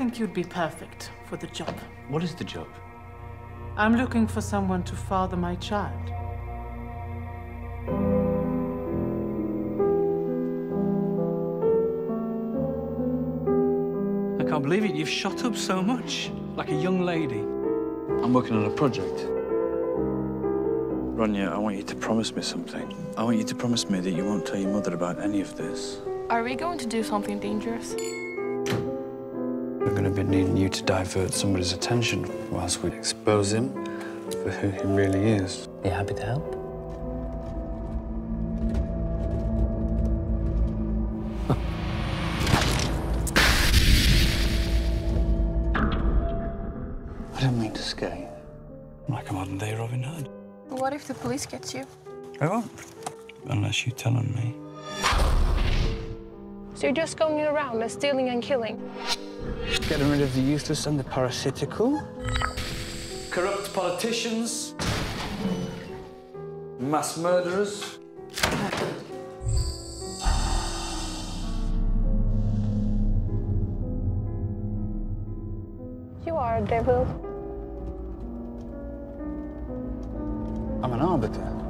think you'd be perfect for the job. What is the job? I'm looking for someone to father my child. I can't believe it. You've shot up so much. Like a young lady. I'm working on a project. Ronya, I want you to promise me something. I want you to promise me that you won't tell your mother about any of this. Are we going to do something dangerous? We're going to be needing you to divert somebody's attention whilst we expose him for who he really is. Are you happy to help? I don't mean to scare you. I'm like a modern-day Robin Hood. What if the police gets you? I won't. Unless you tell on me. So you're just going around and stealing and killing? Getting rid of the useless and the parasitical. Corrupt politicians. Mass murderers. You are a devil. I'm an arbiter.